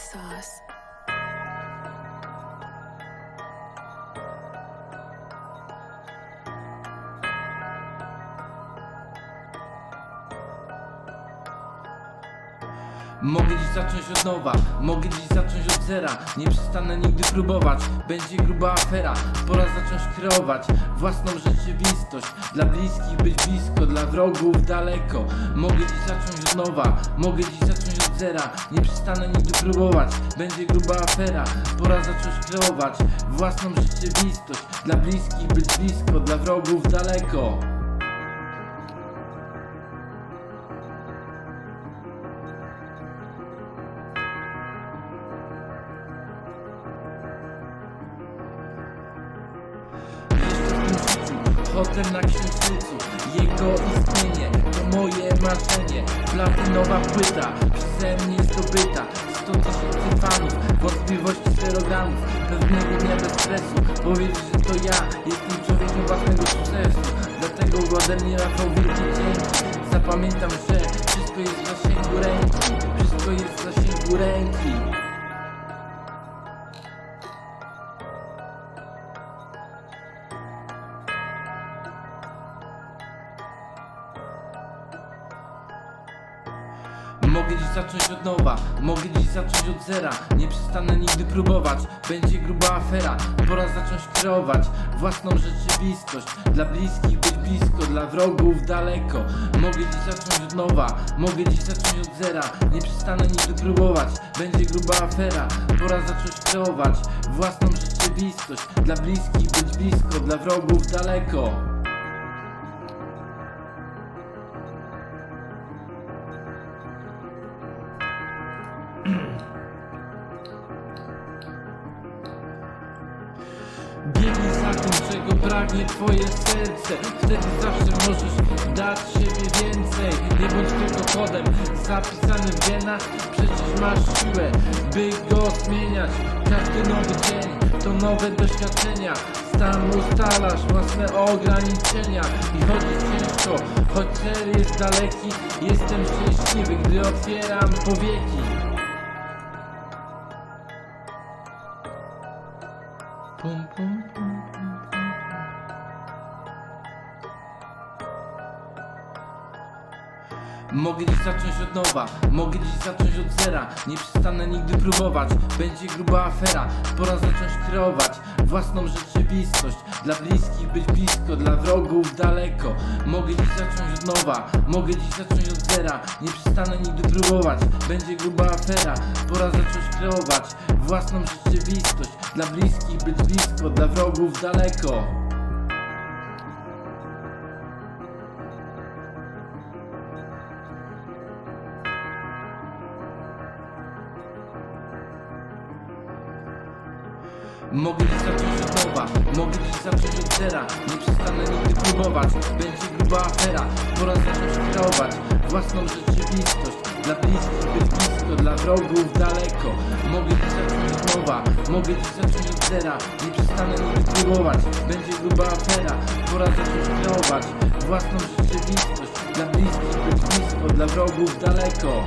sauce. Mogę dziś zacząć od nowa, mogę dziś zacząć od zera. Nie przestanę nigdy próbować, będzie gruba afera Pora zacząć kreować własną rzeczywistość. Dla bliskich być blisko, dla wrogów daleko. Mogę dziś zacząć od nowa, mogę dziś zacząć od zera. Nie przestanę nigdy próbować, będzie gruba afera Pora zacząć kreować własną rzeczywistość. Dla bliskich być blisko, dla wrogów daleko Hotel na księżycu, jego istnienie to moje marzenie. Platynowa płyta, przeze mnie zdobyta. 100 tysięcy fanów, wątpliwości sterogramów Pewnego dnia bez stresu, powiedzieć, że to ja Jestem człowiekiem własnego sukcesu. Dlatego ode mnie Rafał wielkie dzięki. Zapamiętam, że wszystko jest w zasięgu ręki. Wszystko jest w zasięgu ręki Mogę dziś zacząć od nowa, mogę dziś zacząć od zera. Nie przestanę nigdy próbować, będzie gruba afera Pora zacząć kreować własną rzeczywistość. Dla bliskich być blisko, dla wrogów daleko. Mogę dziś zacząć od nowa, mogę dziś zacząć od zera. Nie przestanę nigdy próbować, będzie gruba afera Pora zacząć kreować własną rzeczywistość. Dla bliskich być blisko, dla wrogów daleko Za tym, czego pragnie twoje serce. Wtedy zawsze możesz dać siebie więcej. Nie bądź tylko kodem zapisany w genach. Przecież masz siłę, by go zmieniać. Każdy nowy dzień to nowe doświadczenia. Stan ustalasz własne ograniczenia. I choć ciężko, choć cel jest daleki Jestem szczęśliwy, gdy otwieram powieki Pum, pum, pum, pum, pum. Mogę dziś zacząć od nowa, mogę dziś zacząć od zera. Nie przestanę nigdy próbować, będzie gruba afera Pora zacząć kreować własną rzeczywistość. Dla bliskich być blisko, dla wrogów daleko. Mogę dziś zacząć od nowa, mogę dziś zacząć od zera. Nie przestanę nigdy próbować, będzie gruba afera Pora zacząć kreować własną rzeczywistość Dla bliskich być blisko, dla wrogów daleko. Mogę dziś od nowa, mogę dziś od zera Nie przestanę nigdy próbować, będzie gruba afera. Pora zacząć kreować własną rzeczywistość. Dla bliskich być blisko, dla wrogów daleko. Mogę dziś od nowa, mogę dziś zacząć od zera Nie przestanę nigdy próbować, będzie gruba afera Pora zacząć kreować własną rzeczywistość Dla bliskich blisko, dla wrogów daleko